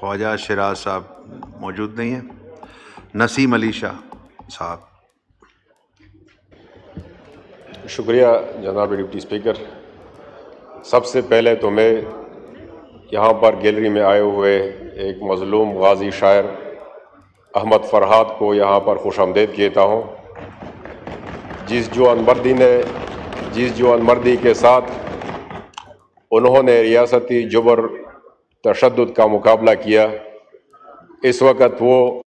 ख्वाजा शराज साहब मौजूद नहीं हैं। नसीम अली शाह साहब। शुक्रिया जनाब डिप्टी स्पीकर। सबसे पहले तो मैं यहाँ पर गैलरी में आए हुए एक मज़लूम गाजी शायर अहमद फ़रहाद को यहाँ पर खुश आमदेद कहता हूँ। जिस जो अनमर्दी ने, जिस जो अनमर्दी के साथ उन्होंने रियासती जुबर तशद का मुकाबला किया। इस वक्त वो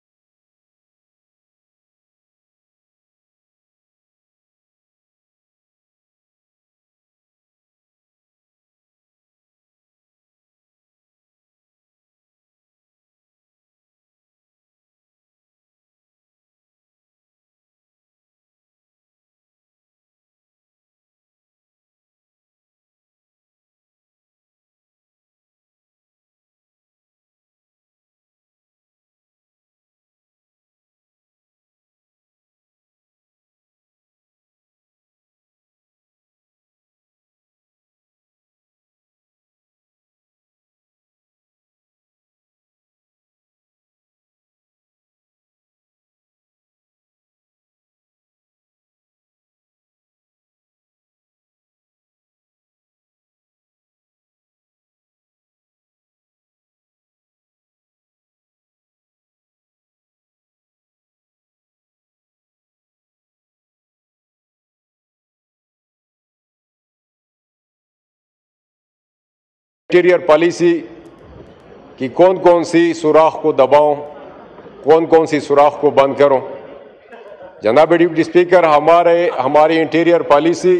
इंटीरियर पॉलिसी कि कौन कौन सी सुराख को दबाऊं, कौन कौन सी सुराख को बंद करूँ। जनाब डिप्टी स्पीकर, हमारे, हमारी इंटीरियर पॉलिसी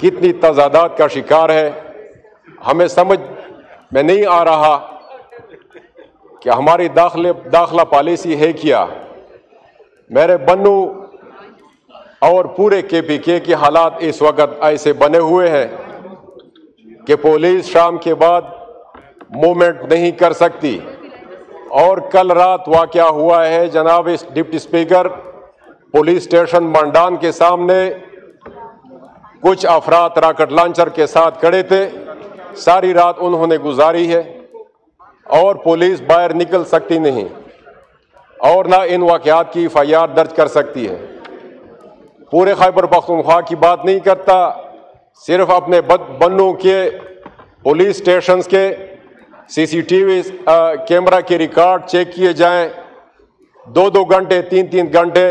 कितनी तजादात का शिकार है। हमें समझ में नहीं आ रहा कि हमारी दाखले, दाखिला पॉलिसी है क्या। मेरे बन्नू और पूरे के पी के हालात इस वक्त ऐसे बने हुए हैं। कि पुलिस शाम के बाद मूवमेंट नहीं कर सकती। और कल रात वाक़ हुआ है जनाब इस डिप्टी स्पीकर पुलिस स्टेशन मंडान के सामने। कुछ अफराद राकेट लॉन्चर के साथ खड़े थे। सारी रात उन्होंने गुजारी है और पुलिस बाहर निकल सकती नहीं और ना इन वाक़ात की एफ़ आई आर दर्ज कर सकती है। पूरे खैबर पख्तूनख्वा की बात नहीं करता सिर्फ़ अपने बन्नों के पुलिस स्टेशन के सीसीटीवी कैमरा के रिकॉर्ड चेक किए जाएँ। दो दो घंटे तीन तीन घंटे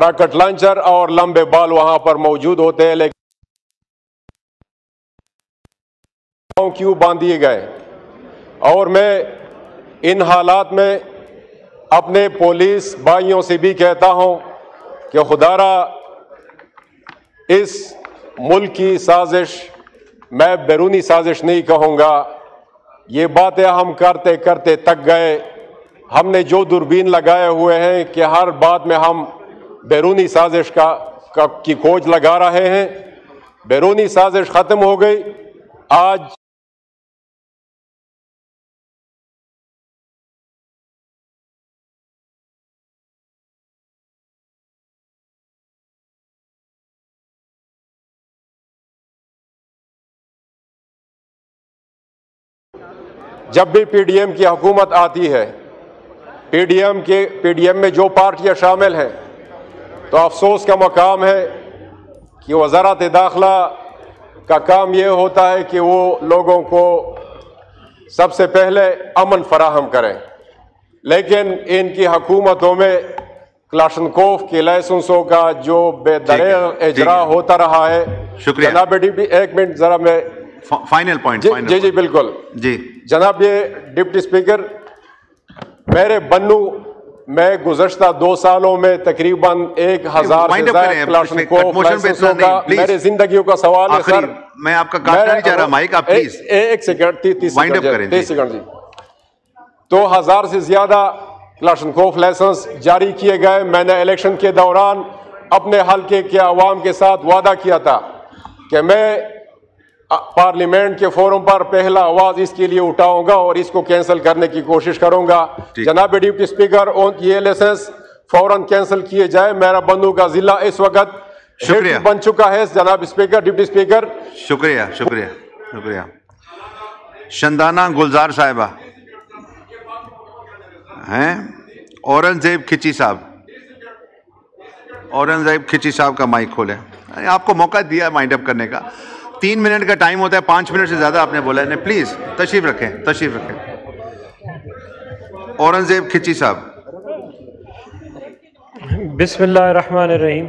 रॉकेट लॉन्चर और लंबे बाल वहाँ पर मौजूद होते हैं, लेकिन क्यों बाँध दिए गए? और मैं इन हालात में अपने पुलिस भाइयों से भी कहता हूँ कि खुदारा, इस मुल्क की साजिश मैं बैरूनी साजिश नहीं कहूँगा। ये बातें हम करते करते तक गए। हमने जो दूरबीन लगाए हुए हैं कि हर बात में हम बैरूनी साजिश का, का की खोज लगा रहे हैं। बैरूनी साजिश ख़त्म हो गई। आज जब भी पीडीएम की हुकूमत आती है पीडीएम के पीडीएम में जो पार्टियाँ शामिल हैं तो अफसोस का मकाम है कि वजारत दाखिला का काम ये होता है कि वो लोगों को सबसे पहले अमन फराहम करें। लेकिन इनकी हकूमतों में क्लाशनकोफ के लाइसेंसों का जो बेदरेग इजरा होता रहा है शुक्रिया। जनाब एक मिनट ज़रा मैं फाइनल पॉइंट जी जी जी बिल्कुल। जी। जनाब ये डिप्टी स्पीकर मेरे बन्नू मैं गुजश्ता दो सालों में तकरीबन एक हज़ार। मेरे जिंदगियों का सवाल है सर मैं आपका काटना नहीं चाह रहा माइक आप प्लीज़ एक, सेकंड तीस सेकंड जी, तीस सेकंड जी। दो हज़ार से ज़्यादा क्लाशनकोफ लाइसेंस जारी किए गए। मैंने इलेक्शन के दौरान अपने हलके के अवाम के साथ वादा किया था कि मैं पार्लियामेंट के फोरम पर पहला आवाज़ इसके लिए उठाऊँगा और इसको कैंसिल करने की कोशिश करूँगा। जनाब डिप्टी स्पीकर उन ये लाइसेंस फ़ौरन कैंसिल किए जाए। मेरा बंधु का जिला इस वक्त शुक्रिया। बन चुका है। जनाब स्पीकर डिप्टी स्पीकर। शुक्रिया शुक्रिया शुक्रिया। शंदाना गुलजार साहिबा। हैं? औरंगज़ेब खिची साहब। औरंगज़ेब खिची साहब का माइक खोले। आपको मौका दिया माइंड अप करने का। तीन मिनट का टाइम होता है पाँच मिनट से ज़्यादा आपने बोला है। प्लीज़ तशरीफ़ रखें तशरीफ़ रखें। औरंगज़ेब खिची साहब। बिस्मिल्लाहिर्रहमानिर्रहीम